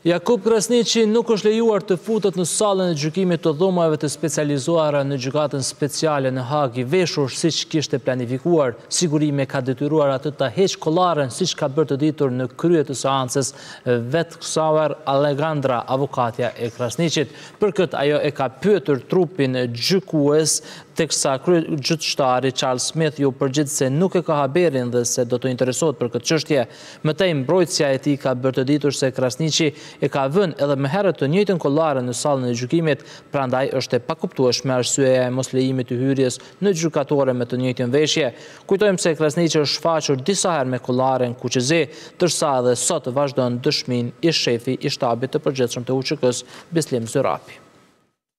Jakup Krasniqi nuk është lejuar të futet në sallën e gjykimit të dhomave të specializuara në gjykatën speciale në Hagë i veshur siç kishte planifikuar. Sigurimi e ka detyruar atë të heqë kollaren siç ka bërë të ditur në krye të seancës Venkateswari Alagendra, avokatja e Krasniqit. Për këtë ajo e ka pyetur trupin gjykues teksa kryegjyqtari Charles Smith iu përgjigj se nuk e ka haberin dhe se do të interesohet për këtë çështje. Më tej, mbrojtësja e tij ka bërë të ditur se Krasniqi e ka vënë edhe më herët të njëjtën kollare në sallën e gjykimit, prandaj është e pakuptueshme arsyeja e moslejimit të hyrjes në gjykatore me të njëjtën veshje. Kujtojmë se Krasniqi është shfaqur disa herë me kollaren kuqezi, ndërsa edhe sot vazhdon dëshminë ish-shefi i Shtabit të Përgjithshëm të UÇK-së, Bislim Zyrapi.